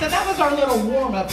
So that was our little warm-up.